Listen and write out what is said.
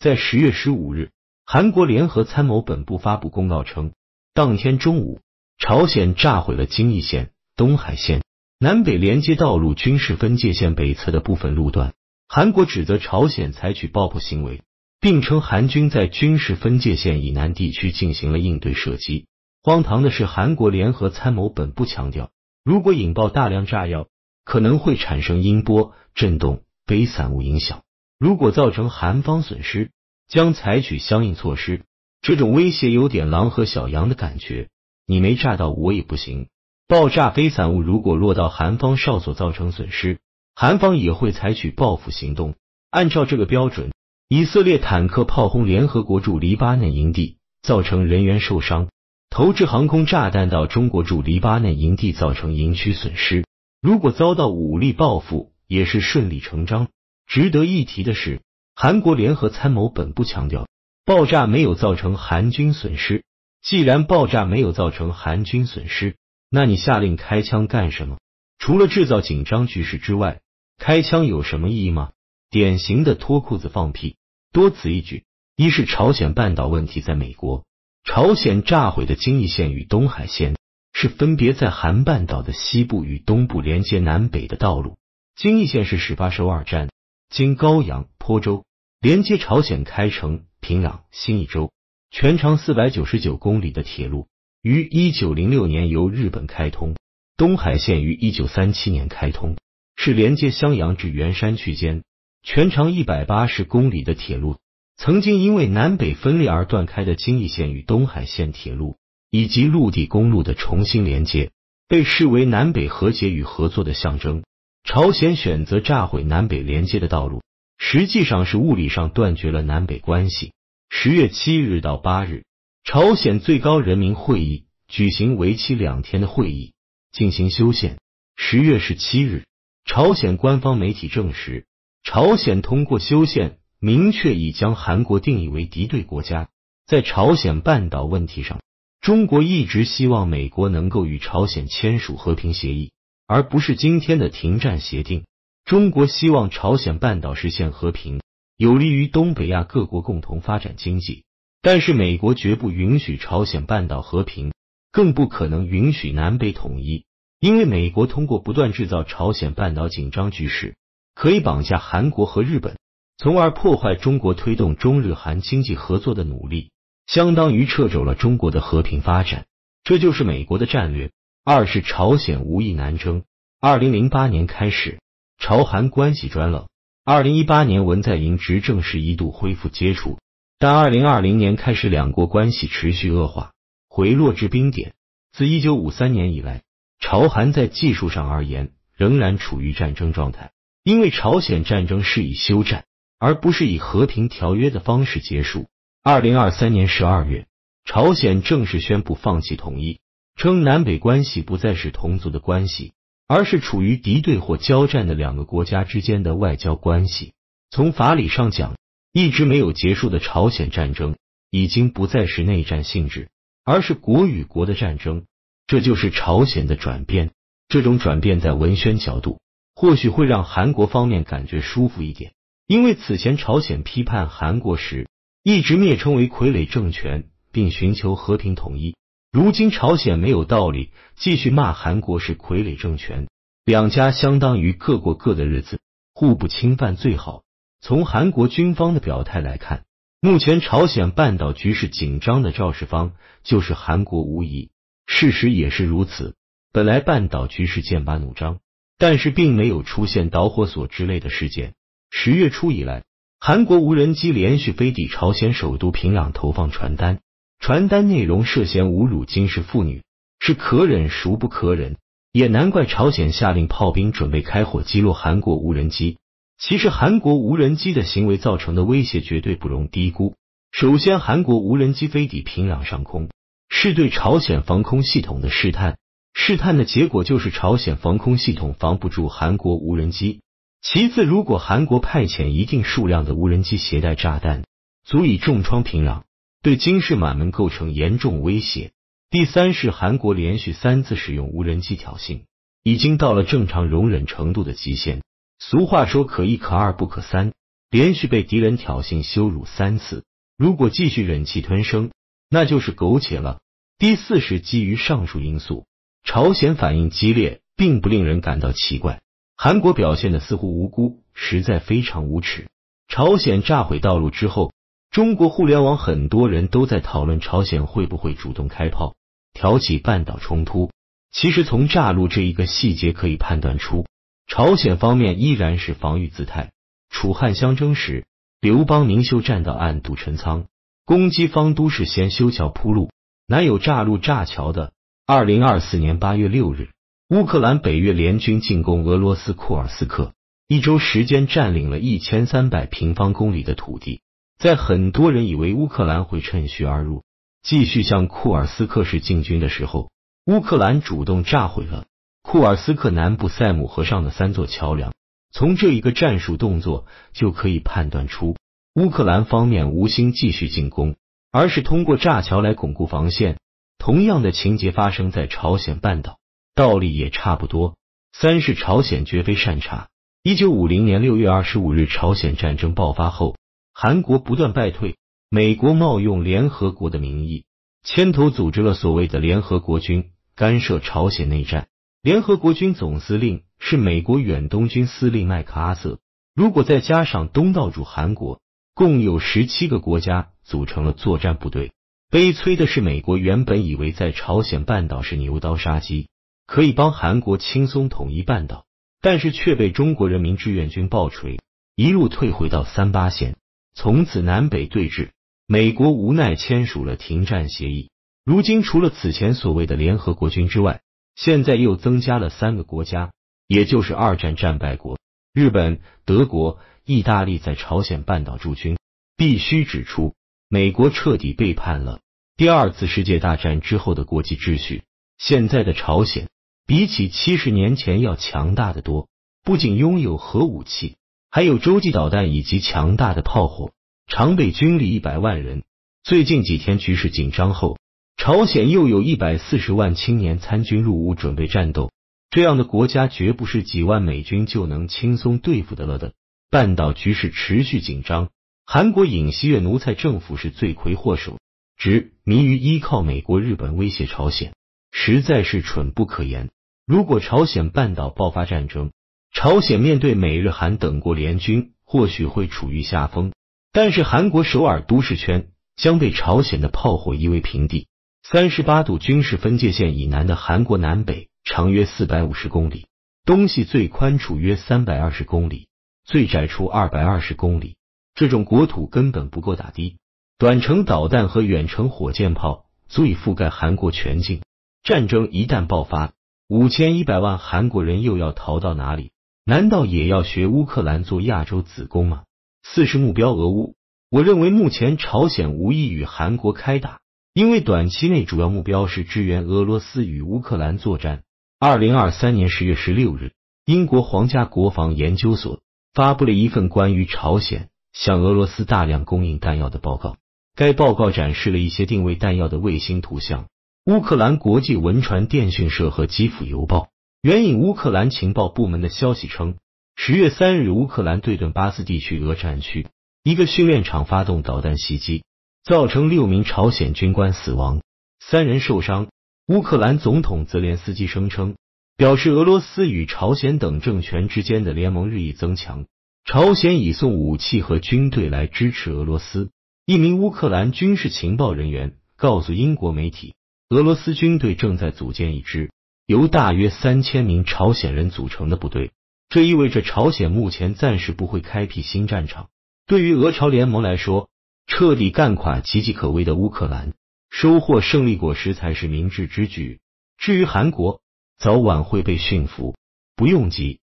在十月十五日，韩国联合参谋本部发布公告称，当天中午，朝鲜炸毁了京义线、东海线南北连接道路军事分界线北侧的部分路段。韩国指责朝鲜采取爆破行为，并称韩军在军事分界线以南地区进行了应对射击。荒唐的是，韩国联合参谋本部强调，如果引爆大量炸药，可能会产生音波、震动、飞散物影响。如果造成韩方损失，将采取相应措施。这种威胁有点狼和小羊的感觉，你没炸到我也不行。爆炸飞散物如果落到韩方哨所造成损失，韩方也会采取报复行动。按照这个标准，以色列坦克炮轰联合国驻黎巴嫩营地，造成人员受伤；投掷航空炸弹到中国驻黎巴嫩营地，造成营区损失。如果遭到武力报复，也是顺理成章。值得一提的是，韩国联合参谋本部强调，爆炸没有造成韩军损失。既然爆炸没有造成韩军损失，那你下令开枪干什么？除了制造紧张局势之外，开枪有什么意义吗？典型的脱裤子放屁。多此一举。一是朝鲜半岛问题，在美国，朝鲜炸毁的京义线与东海线是分别在韩半岛的西部与东部连接南北的道路。京义线是始发首尔站。经高阳、坡州连接朝鲜开城、平壤、新义州，全长四百九十九公里的铁路，于一九零六年由日本开通。东海线于一九三七年开通，是连接襄阳至元山区间，全长一百八十公里的铁路。曾经因为南北分裂而断开的京义线与东海线铁路以及陆地公路的重新连接，被视为南北和解与合作的象征。朝鲜选择炸毁南北连接的道路，实际上是物理上断绝了南北关系。十月七日到八日，朝鲜最高人民会议举行为期两天的会议，进行修宪。十月十七日，朝鲜官方媒体证实，朝鲜通过修宪，明确已将韩国定义为敌对国家。在朝鲜半岛问题上，中国一直希望美国能够与朝鲜签署和平协议。而不是今天的停战协定。中国希望朝鲜半岛实现和平，有利于东北亚各国共同发展经济。但是美国绝不允许朝鲜半岛和平，更不可能允许南北统一，因为美国通过不断制造朝鲜半岛紧张局势，可以绑架韩国和日本，从而破坏中国推动中日韩经济合作的努力，相当于掣肘了中国的和平发展。这就是美国的战略。二是朝鲜无意南征。二零零八年开始，朝韩关系转冷。二零一八年文在寅执政时一度恢复接触，但二零二零年开始两国关系持续恶化，回落至冰点。自一九五三年以来，朝韩在技术上而言仍然处于战争状态，因为朝鲜战争是以休战而不是以和平条约的方式结束。二零二三年十二月，朝鲜正式宣布放弃统一。称南北关系不再是同族的关系，而是处于敌对或交战的两个国家之间的外交关系。从法理上讲，一直没有结束的朝鲜战争已经不再是内战性质，而是国与国的战争。这就是朝鲜的转变。这种转变在文宣角度或许会让韩国方面感觉舒服一点，因为此前朝鲜批判韩国时一直蔑称为傀儡政权，并寻求和平统一。如今朝鲜没有道理继续骂韩国是傀儡政权，两家相当于各过各的日子，互不侵犯最好。从韩国军方的表态来看，目前朝鲜半岛局势紧张的肇事方就是韩国无疑，事实也是如此。本来半岛局势剑拔弩张，但是并没有出现导火索之类的事件。十月初以来，韩国无人机连续飞抵朝鲜首都平壤，投放传单。传单内容涉嫌侮辱金氏妇女，是可忍孰不可忍，也难怪朝鲜下令炮兵准备开火击落韩国无人机。其实韩国无人机的行为造成的威胁绝对不容低估。首先，韩国无人机飞抵平壤上空，是对朝鲜防空系统的试探，试探的结果就是朝鲜防空系统防不住韩国无人机。其次，如果韩国派遣一定数量的无人机携带炸弹，足以重创平壤。对金氏满门构成严重威胁。第三是韩国连续三次使用无人机挑衅，已经到了正常容忍程度的极限。俗话说可一可二不可三，连续被敌人挑衅羞辱三次，如果继续忍气吞声，那就是苟且了。第四是基于上述因素，朝鲜反应激烈，并不令人感到奇怪。韩国表现的似乎无辜，实在非常无耻。朝鲜炸毁道路之后，中国互联网很多人都在讨论朝鲜会不会主动开炮，挑起半岛冲突。其实从炸路这一个细节可以判断出，朝鲜方面依然是防御姿态。楚汉相争时，刘邦明修栈道，暗度陈仓，攻击方都是先修桥铺路，哪有炸路炸桥的？二零二四年八月六日，乌克兰北约联军进攻俄罗斯库尔斯克，一周时间占领了一千三百平方公里的土地。在很多人以为乌克兰会趁虚而入，继续向库尔斯克市进军的时候，乌克兰主动炸毁了库尔斯克南部塞姆河上的三座桥梁。从这一个战术动作就可以判断出，乌克兰方面无心继续进攻，而是通过炸桥来巩固防线。同样的情节发生在朝鲜半岛，道理也差不多。三是朝鲜绝非善茬。一九五零年六月二十五日，朝鲜战争爆发后，韩国不断败退，美国冒用联合国的名义，牵头组织了所谓的联合国军，干涉朝鲜内战。联合国军总司令是美国远东军司令麦克阿瑟，如果再加上东道主韩国，共有十七个国家组成了作战部队。悲催的是，美国原本以为在朝鲜半岛是牛刀杀鸡，可以帮韩国轻松统一半岛，但是却被中国人民志愿军爆锤，一路退回到三八线，从此南北对峙。美国无奈签署了停战协议。如今，除了此前所谓的联合国军之外，现在又增加了三个国家，也就是二战战败国日本、德国、意大利在朝鲜半岛驻军。必须指出，美国彻底背叛了第二次世界大战之后的国际秩序。现在的朝鲜比起七十年前要强大的多，不仅拥有核武器，还有洲际导弹以及强大的炮火，常备军力一百万人。最近几天局势紧张后。朝鲜又有一百四十万青年参军入伍，准备战斗。这样的国家绝不是几万美军就能轻松对付的了的。半岛局势持续紧张，韩国尹锡悦奴才政府是罪魁祸首，执迷于依靠美国、日本威胁朝鲜，实在是蠢不可言。如果朝鲜半岛爆发战争，朝鲜面对美日韩等国联军，或许会处于下风，但是韩国首尔都市圈将被朝鲜的炮火夷为平地。三十八度军事分界线以南的韩国南北长约四百五十公里，东西最宽处约三百二十公里，最窄处二百二十公里。这种国土根本不够打的，短程导弹和远程火箭炮足以覆盖韩国全境。战争一旦爆发，五千一百万韩国人又要逃到哪里？难道也要学乌克兰做亚洲子宫吗？四是目标俄乌，我认为目前朝鲜无意与韩国开打。因为短期内主要目标是支援俄罗斯与乌克兰作战。二零二三年十月十六日，英国皇家国防研究所发布了一份关于朝鲜向俄罗斯大量供应弹药的报告。该报告展示了一些定位弹药的卫星图像。乌克兰国际文传电讯社和基辅邮报援引乌克兰情报部门的消息称，十月三日，乌克兰对顿巴斯地区俄战区一个训练场发动导弹袭击。造成六名朝鲜军官死亡，三人受伤。乌克兰总统泽连斯基声称，表示俄罗斯与朝鲜等政权之间的联盟日益增强，朝鲜已送武器和军队来支持俄罗斯。一名乌克兰军事情报人员告诉英国媒体，俄罗斯军队正在组建一支由大约三千名朝鲜人组成的部队，这意味着朝鲜目前暂时不会开辟新战场。对于俄朝联盟来说，彻底干垮岌岌可危的乌克兰，收获胜利果实才是明智之举。至于韩国，早晚会被驯服，不用急。